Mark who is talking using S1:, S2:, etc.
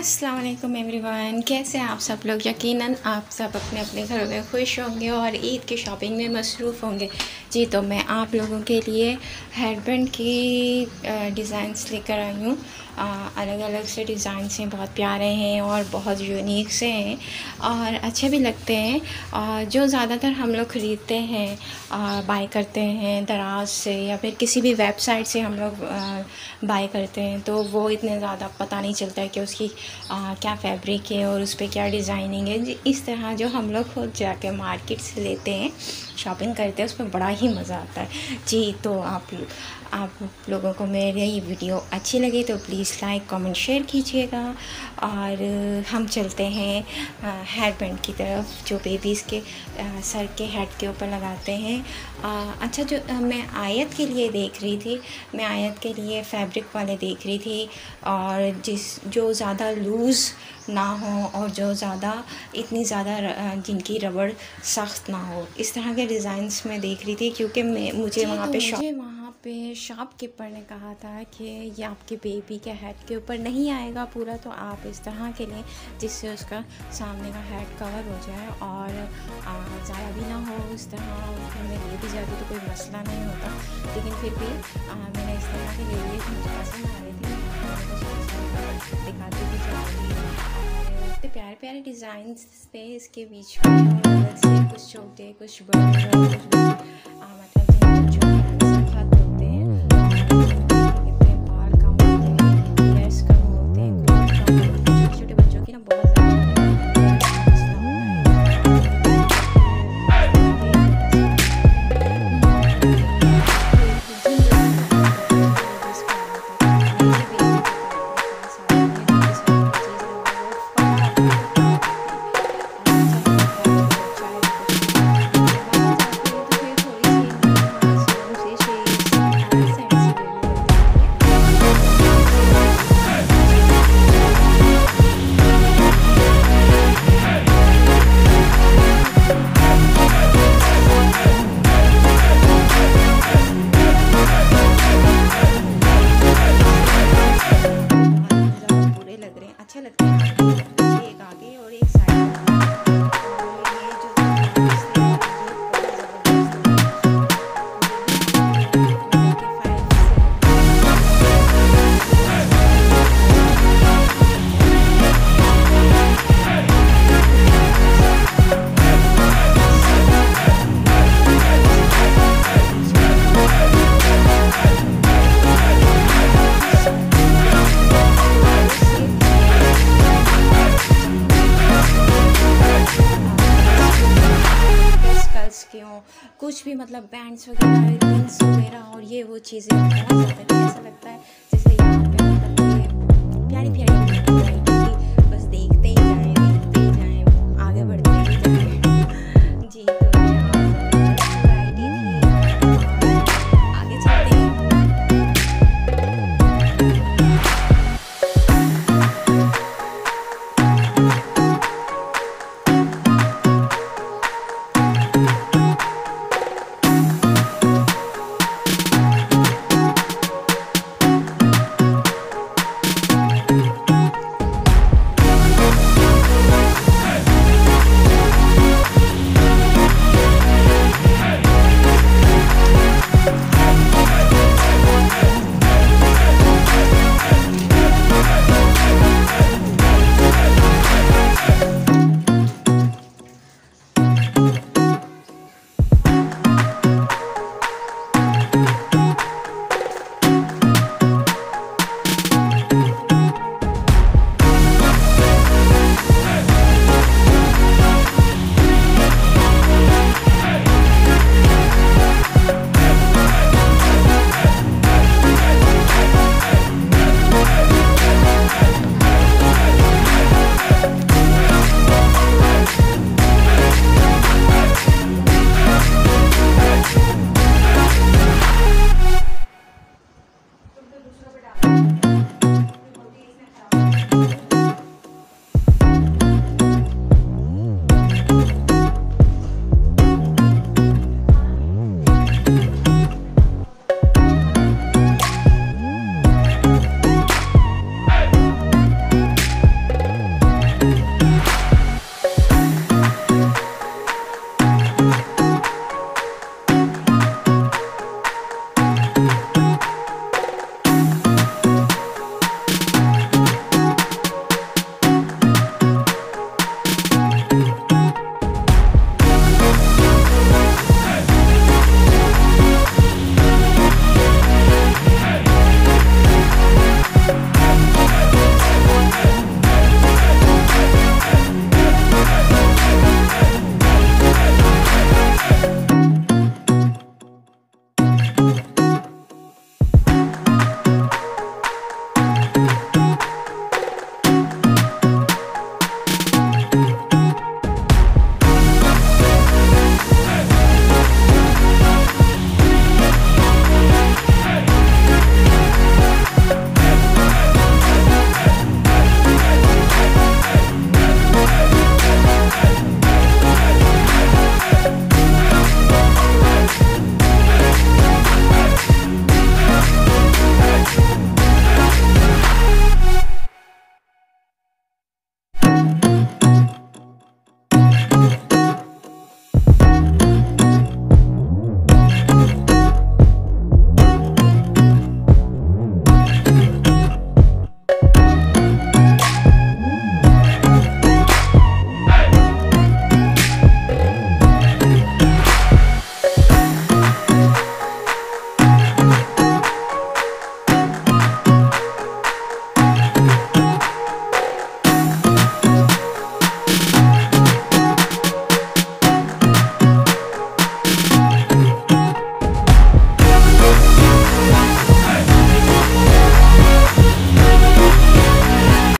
S1: अस्सलाम वालेकुम एवरीवन कैसे हैं आप सब लोग? यकीनन आप सब अपने अपने घरों में खुश होंगे और ईद की शॉपिंग में मसरूफ़ होंगे। जी तो मैं आप लोगों के लिए हेडबैंड की डिज़ाइंस लेकर आई हूँ। अलग अलग से डिज़ाइन हैं, बहुत प्यारे हैं और बहुत यूनिक से हैं और अच्छे भी लगते हैं। और जो ज़्यादातर हम लोग ख़रीदते हैं बाय करते हैं दराज से या फिर किसी भी वेबसाइट से हम लोग बाय करते हैं तो वो इतने ज़्यादा पता नहीं चलता है कि उसकी आ, क्या फैब्रिक है और उस पर क्या डिज़ाइनिंग है? इस तरह जो हम लोग खुद जाके मार्केट से लेते हैं शॉपिंग करते हैं उसमें बड़ा ही मज़ा आता है। जी तो आप आप लोगों को मेरी ये वीडियो अच्छी लगी तो प्लीज़ लाइक कमेंट शेयर कीजिएगा। और हम चलते हैं हेयर बैंड की तरफ़ जो बेबीज़ के आ, सर के हेड के ऊपर लगाते हैं। आ, अच्छा जो आ, मैं आयत के लिए देख रही थी मैं आयत के लिए फैब्रिक वाले देख रही थी। और जिस जो ज़्यादा लूज़ ना हो और जो ज़्यादा इतनी ज़्यादा जिनकी रबड़ सख्त ना हो। इस तरह के डिज़ाइंस में देख रही थी क्योंकि मैं मुझे वहाँ पे तो मुझे वहाँ पे शाप शॉपकीपर ने कहा था कि ये आपके बेबी के हेड के ऊपर नहीं आएगा पूरा तो आप इस तरह के लें जिससे उसका सामने का हेड कवर हो जाए और ज़्यादा भी ना हो उस तरह। मैं ले भी जाती तो कोई मसला नहीं होता लेकिन फिर भी आ, मैंने इस तरह के ले लिए मुझे पसंद आ रही थी। दिखाती थी इतने प्यारे प्यारे डिज़ाइन थे इसके बीच में कुछ छोटे कुछ बड़े कुछ कुछ भी मतलब बैंड्स वगैरह वगैरह और ये वो चीज़ें ऐसा लगता है